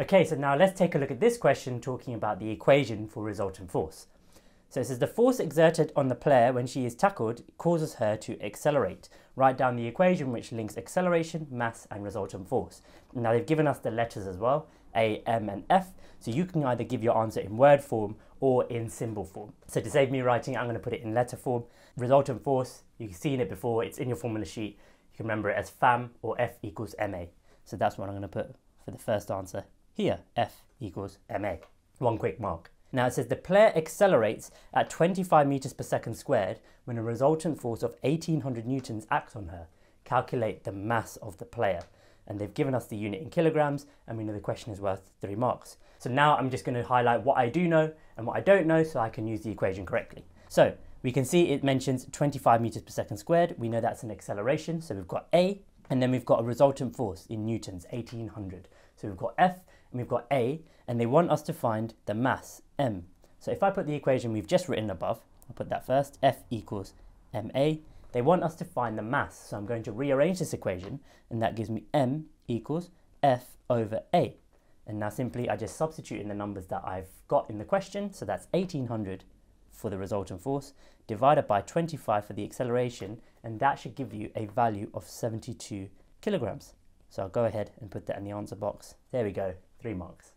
Okay, so now let's take a look at this question talking about the equation for resultant force. So it says the force exerted on the player when she is tackled causes her to accelerate. Write down the equation which links acceleration, mass and resultant force. Now they've given us the letters as well, A, M and F. So you can either give your answer in word form or in symbol form. So to save me writing, I'm going to put it in letter form. Resultant force, you've seen it before, it's in your formula sheet. You can remember it as FAM or F equals MA. So that's what I'm going to put for the first answer. Here, F equals MA. One quick mark. Now it says the player accelerates at 25 meters per second squared when a resultant force of 1800 newtons acts on her. Calculate the mass of the player. And they've given us the unit in kilograms and we know the question is worth three marks. So now I'm just going to highlight what I do know and what I don't know so I can use the equation correctly. So we can see it mentions 25 meters per second squared. We know that's an acceleration. So we've got A and then we've got a resultant force in newtons, 1800. So we've got F and we've got A, and they want us to find the mass, M. So if I put the equation we've just written above, I'll put that first, F equals MA. They want us to find the mass, so I'm going to rearrange this equation, and that gives me M equals F over A. And now simply I just substitute in the numbers that I've got in the question, so that's 1800 for the resultant force, divided by 25 for the acceleration, and that should give you a value of 72 kilograms. So I'll go ahead and put that in the answer box. There we go, three marks.